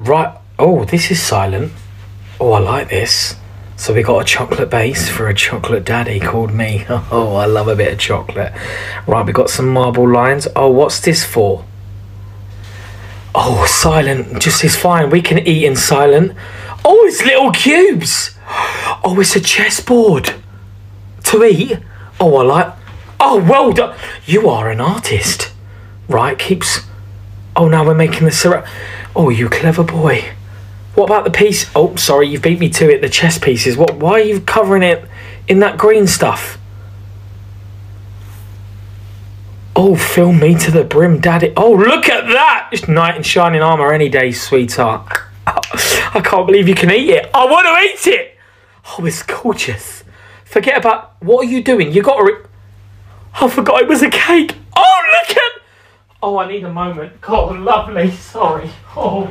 Right. Oh, this is silent. Oh, I like this. So we got a chocolate base for a chocolate daddy called me. Oh, I love a bit of chocolate. Right, we got some marble lines. Oh, what's this for? Oh, silent just is fine. We can eat in silent. Oh, it's little cubes. Oh, it's a chessboard to eat. Oh, I like. Oh, well done. You are an artist. Right, keeps. Oh, now we're making the syrup. Oh, you clever boy. What about the piece? Oh, sorry, you've beat me to it. The chess pieces. What? Why are you covering it in that green stuff? Oh, fill me to the brim, daddy. Oh, look at that! It's knight in shining armor any day, sweetheart. I can't believe you can eat it. I want to eat it. Oh, it's gorgeous. Forget about what are you doing? You got to. I forgot it was a cake. Oh, look at. Oh, I need a moment. God, lovely. Sorry. Oh.